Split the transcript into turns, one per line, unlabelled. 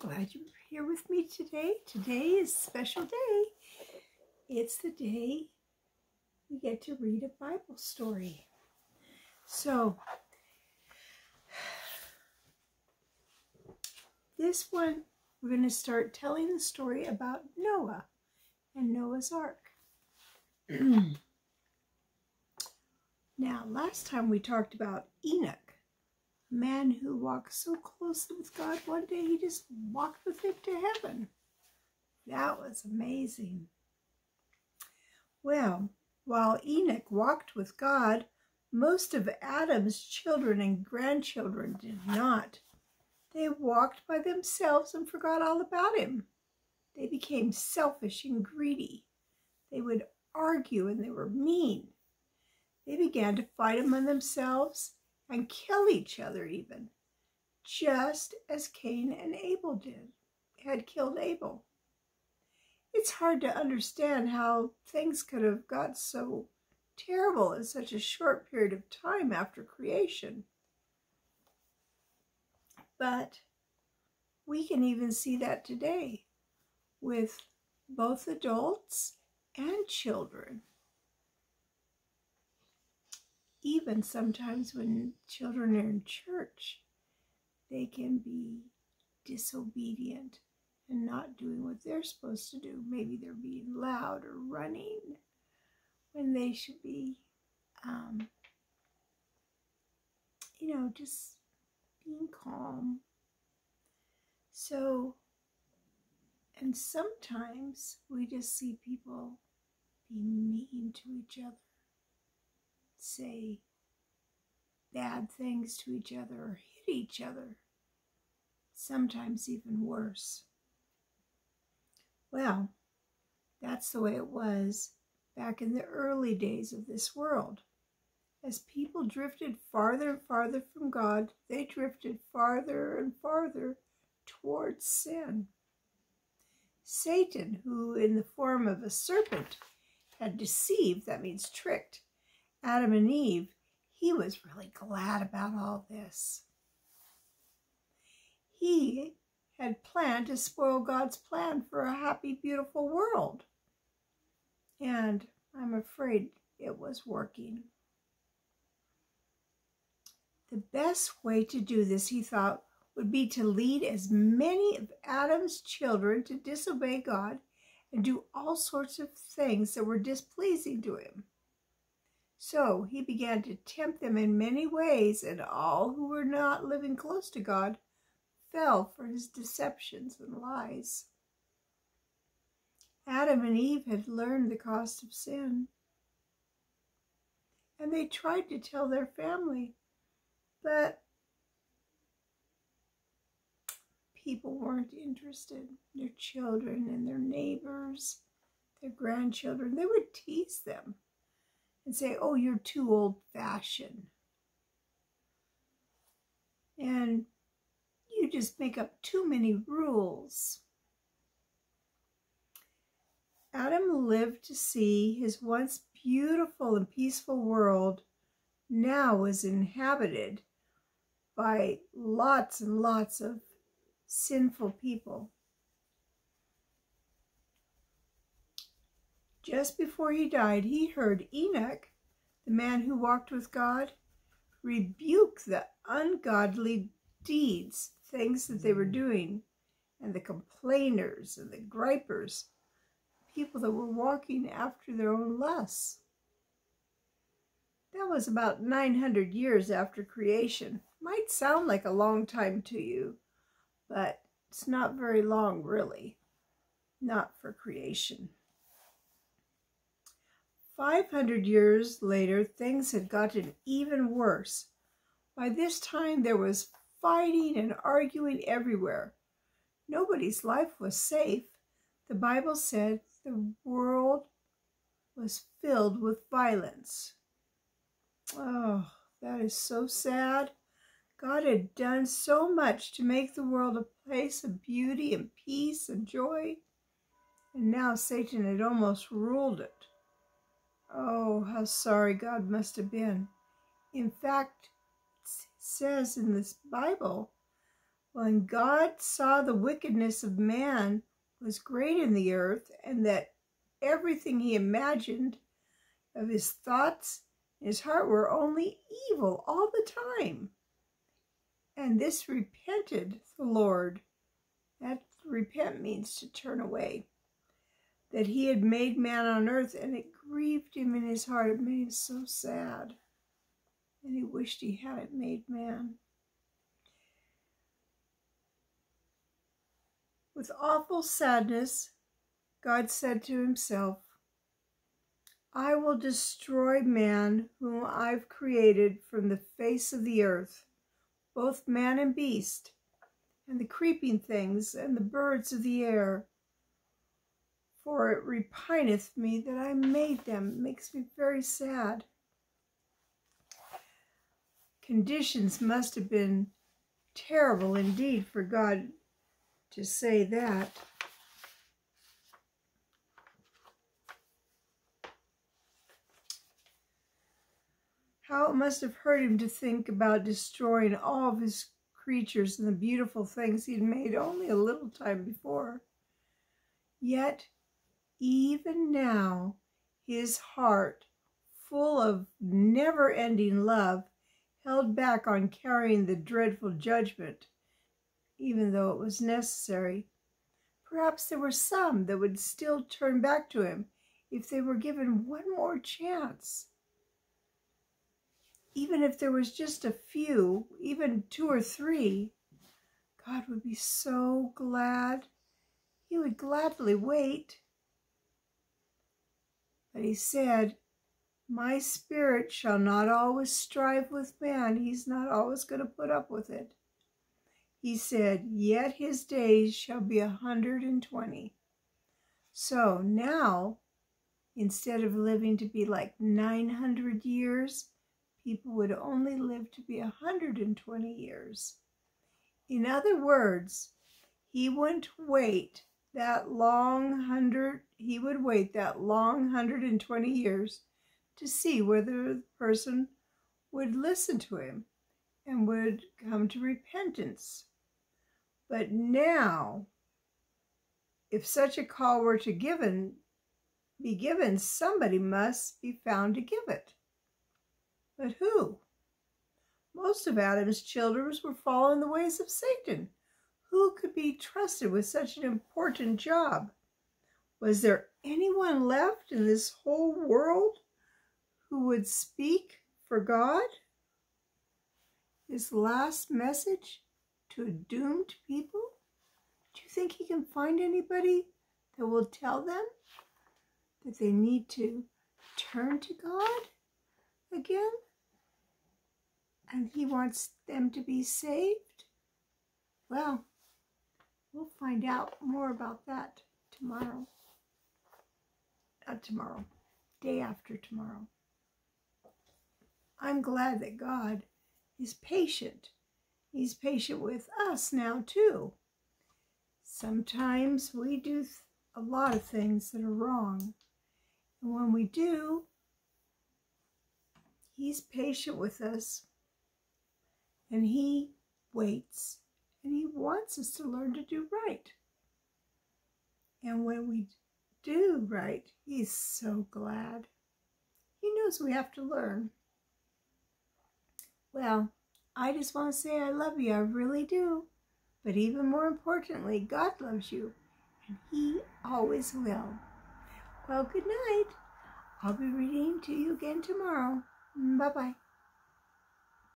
glad you're here with me today. Today is a special day. It's the day we get to read a Bible story. So, this one, we're going to start telling the story about Noah and Noah's Ark. now, last time we talked about Enoch man who walked so closely with God, one day he just walked with him to heaven. That was amazing. Well, while Enoch walked with God, most of Adam's children and grandchildren did not. They walked by themselves and forgot all about him. They became selfish and greedy. They would argue and they were mean. They began to fight among themselves and kill each other even, just as Cain and Abel did, had killed Abel. It's hard to understand how things could have got so terrible in such a short period of time after creation. But we can even see that today with both adults and children even sometimes when children are in church, they can be disobedient and not doing what they're supposed to do. Maybe they're being loud or running when they should be, um, you know, just being calm. So, and sometimes we just see people be mean to each other say bad things to each other or hit each other, sometimes even worse. Well, that's the way it was back in the early days of this world. As people drifted farther and farther from God, they drifted farther and farther towards sin. Satan, who in the form of a serpent had deceived, that means tricked, Adam and Eve, he was really glad about all this. He had planned to spoil God's plan for a happy, beautiful world. And I'm afraid it was working. The best way to do this, he thought, would be to lead as many of Adam's children to disobey God and do all sorts of things that were displeasing to him. So he began to tempt them in many ways, and all who were not living close to God fell for his deceptions and lies. Adam and Eve had learned the cost of sin, and they tried to tell their family, but people weren't interested. Their children and their neighbors, their grandchildren, they would tease them and say, oh, you're too old fashioned. And you just make up too many rules. Adam lived to see his once beautiful and peaceful world now was inhabited by lots and lots of sinful people. Just before he died, he heard Enoch, the man who walked with God, rebuke the ungodly deeds, things that they were mm. doing, and the complainers and the gripers, people that were walking after their own lusts. That was about 900 years after creation. Might sound like a long time to you, but it's not very long, really. Not for creation. 500 years later, things had gotten even worse. By this time, there was fighting and arguing everywhere. Nobody's life was safe. The Bible said the world was filled with violence. Oh, that is so sad. God had done so much to make the world a place of beauty and peace and joy, and now Satan had almost ruled it. Oh, how sorry God must have been. In fact, it says in this Bible When God saw the wickedness of man was great in the earth, and that everything he imagined of his thoughts his heart were only evil all the time. And this repented the Lord. That repent means to turn away. That he had made man on earth, and it grieved him in his heart. It made him so sad. And he wished he hadn't made man. With awful sadness, God said to himself, I will destroy man whom I've created from the face of the earth, both man and beast, and the creeping things and the birds of the air. For it repineth me that I made them. It makes me very sad. Conditions must have been terrible indeed for God to say that. How it must have hurt him to think about destroying all of his creatures and the beautiful things he'd made only a little time before. Yet, even now, his heart, full of never ending love, held back on carrying the dreadful judgment even though it was necessary. Perhaps there were some that would still turn back to him if they were given one more chance. Even if there was just a few, even two or three, God would be so glad. He would gladly wait. But he said, My spirit shall not always strive with man. He's not always going to put up with it. He said, Yet his days shall be a hundred and twenty. So now, instead of living to be like 900 years, people would only live to be a 120 years. In other words, he wouldn't wait that long hundred, he would wait that long 120 years to see whether the person would listen to him and would come to repentance. But now, if such a call were to given, be given, somebody must be found to give it. But who? Most of Adam's children were following the ways of Satan. Who could be trusted with such an important job? Was there anyone left in this whole world who would speak for God? His last message to a doomed people? Do you think he can find anybody that will tell them that they need to turn to God again? And he wants them to be saved? Well, we'll find out more about that tomorrow. Not tomorrow, day after tomorrow. I'm glad that God is patient He's patient with us now, too. Sometimes we do a lot of things that are wrong. And when we do, He's patient with us and He waits and He wants us to learn to do right. And when we do right, He's so glad. He knows we have to learn. Well, I just want to say I love you. I really do. But even more importantly, God loves you. And He always will. Well, good night. I'll be reading to you again tomorrow. Bye-bye.